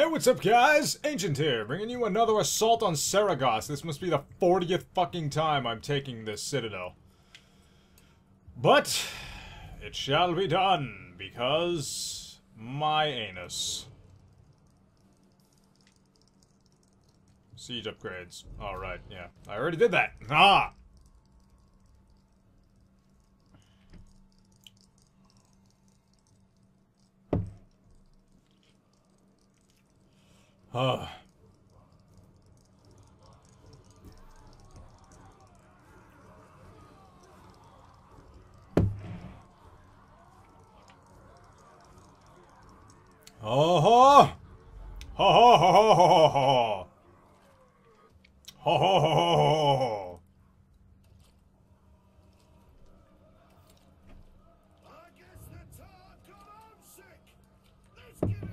Hey, what's up, guys? Ancient here, bringing you another assault on Seregost. This must be the 40th fucking time I'm taking this citadel. But, it shall be done, because my anus. Siege upgrades. Alright, yeah. I already did that. Ah! Ah. Oh ho! Ho ho ho ho ho ho! Ho ho ho ho ho ho! I guess the Tsar got homesick. Let's give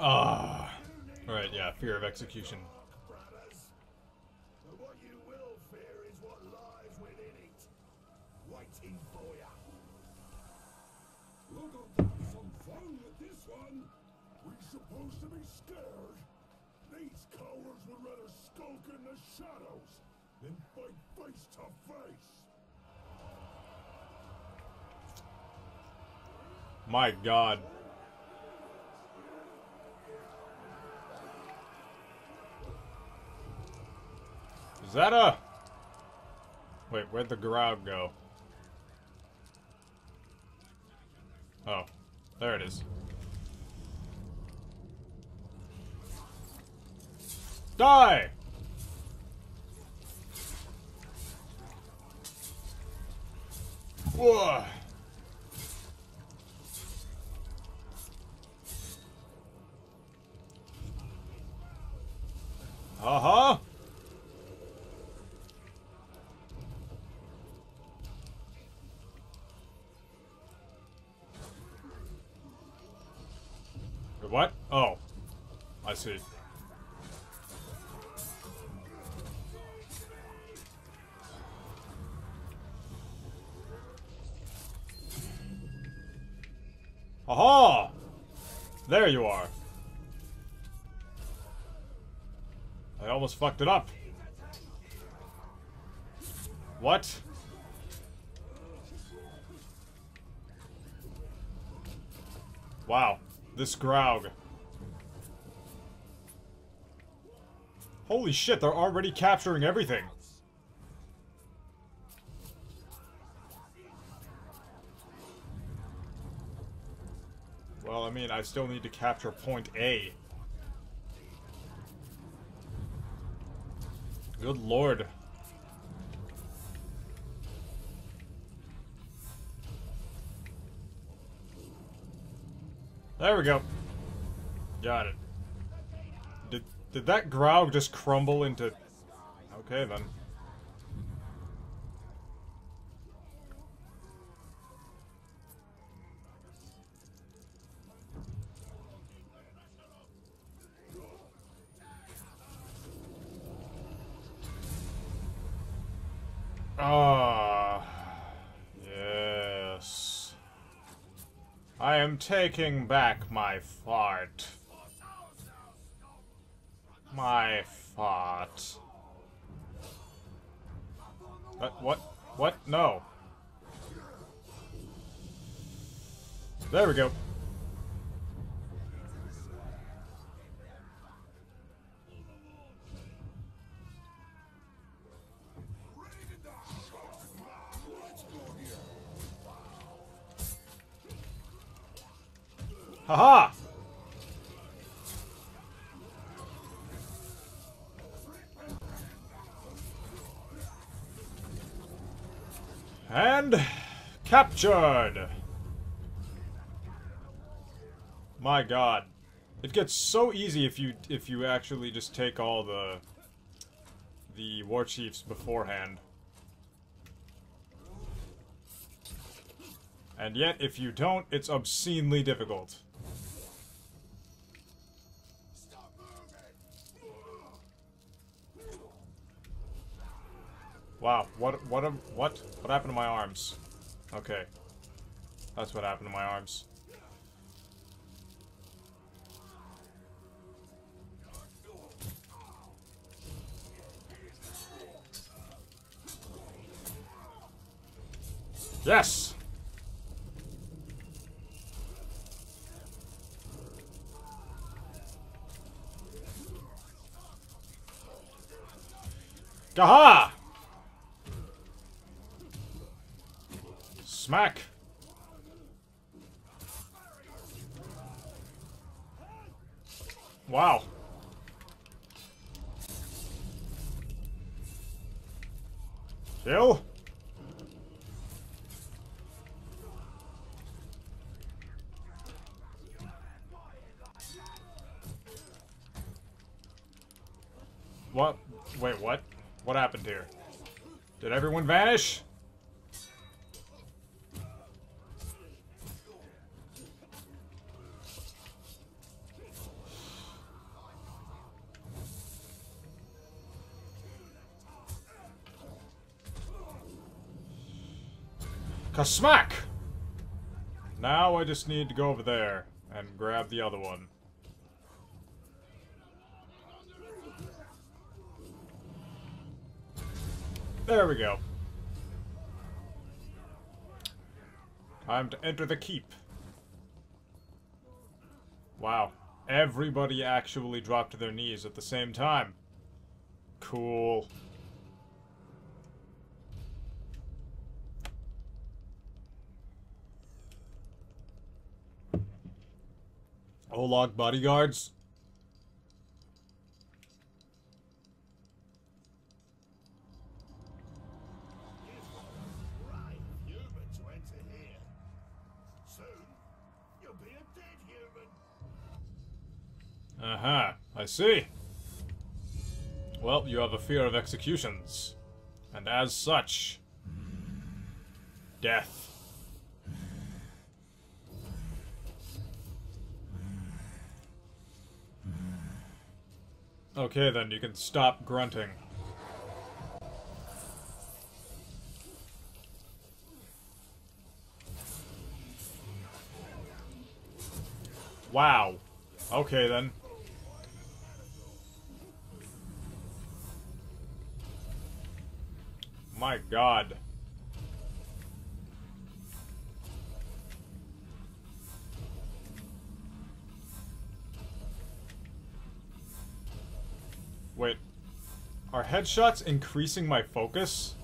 Ah. Right, yeah, fear of execution. supposed to be scared. These cowards would rather skulk in the shadows than fight face to face. My god. Is that a... Wait, where'd the Graug go? Oh, there it is. Die! Whoa! Wait, Aha! There you are. I almost fucked it up. What? Wow. This Graug. Holy shit, they're already capturing everything. Well, I mean, I still need to capture point A. Good lord. There we go. Got it. Did that Graug just crumble into Okay then. Ah, yes. I am taking back my fart. What? What? What? No. There we go. Haha! Captured. My god. It gets so easy if you if you actually just take all the the war chiefs beforehand. And yet, if you don't, it's obscenely difficult. Wow, what, what, what, what happened to my arms? Okay. That's what happened to my arms. Yes! Aha! Smack! Wow. Kill? What? Wait, what? What happened here? Did everyone vanish? Kasmack! Now I just need to go over there and grab the other one. There we go. Time to enter the keep. Wow. Everybody actually dropped to their knees at the same time. Cool. Olog bodyguards? Right, human to enter here. Soon, you'll be a dead human. Uh-huh, I see. Well, you have a fear of executions. And as such... Death. Okay then, you can stop grunting. Wow. Okay then. My god. Are headshots increasing my focus?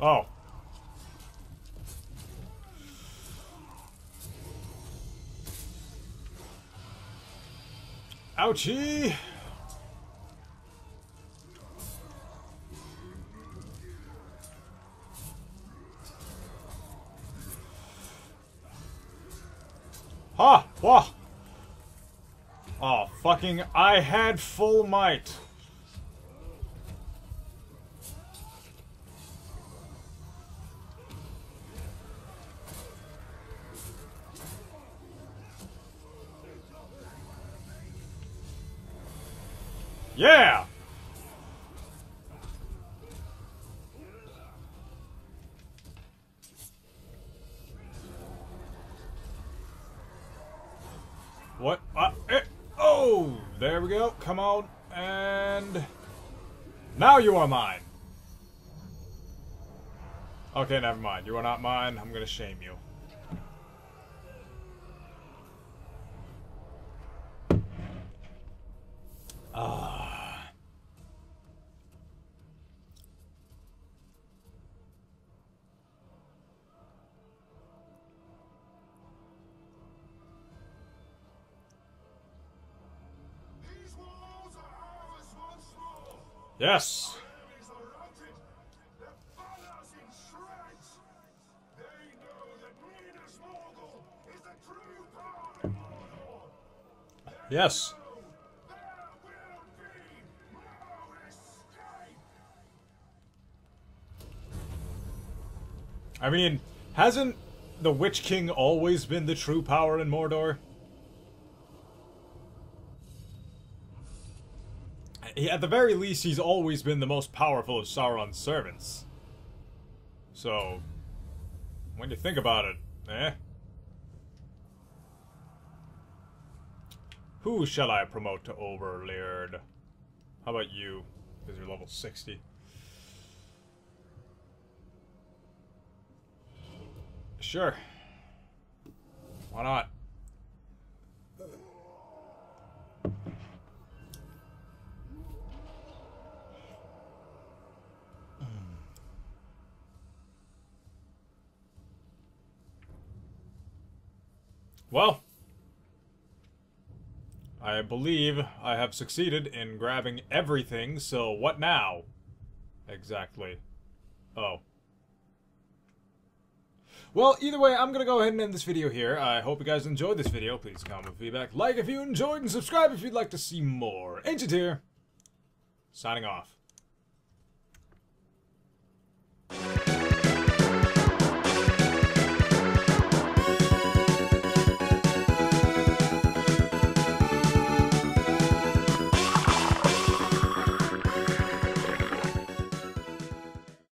Oh. Ouchie! Oh, fucking, I had full might. Yeah! What? Uh, eh, oh! There we go. Come on. And... Now you are mine! Okay, never mind. You are not mine. I'm gonna shame you. Yes. Escape. I mean, hasn't the Witch King always been the true power in Mordor? At the very least, he's always been the most powerful of Sauron's servants. So, when you think about it, eh? Who shall I promote to Overlord? How about you? Because you're level 60. Sure. Why not? Well, I believe I have succeeded in grabbing everything, so what now? Exactly. Oh. Well, either way, I'm going to go ahead and end this video here. I hope you guys enjoyed this video. Please comment feedback, like if you enjoyed, and subscribe if you'd like to see more. Ancient here, signing off.